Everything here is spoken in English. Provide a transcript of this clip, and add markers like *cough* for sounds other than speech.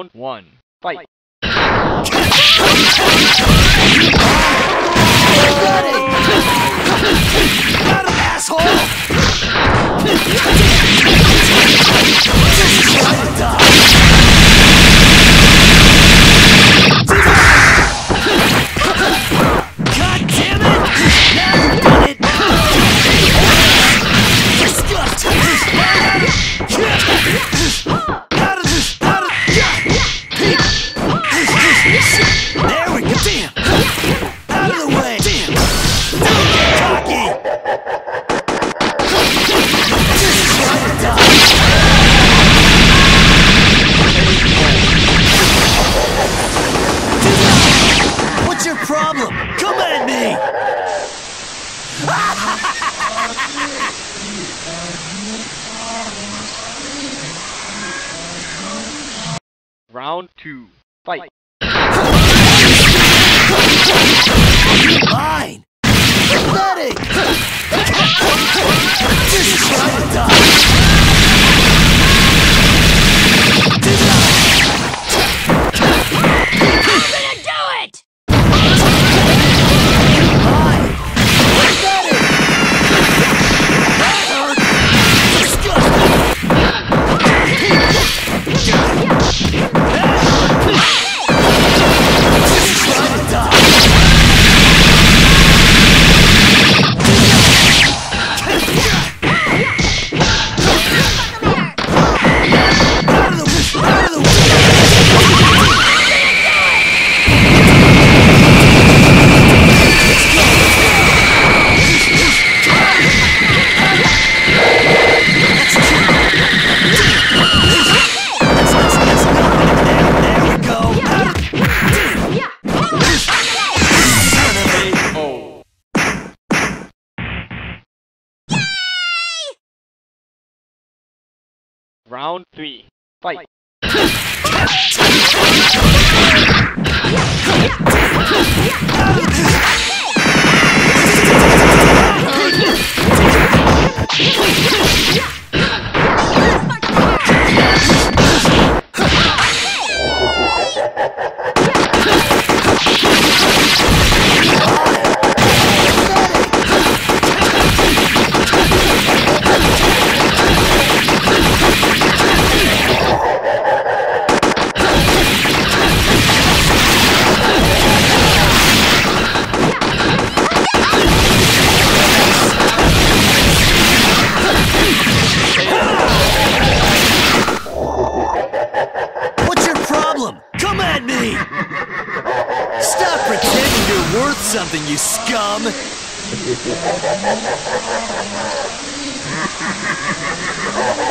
Round one. Fight. Got him, asshole! There we go! Damn! Out of the way! Damn! Don't get cocky! What's your problem? Come at me! Round two. Fight. Round three. Fight. *laughs* Stop pretending you're worth something, you scum! *laughs*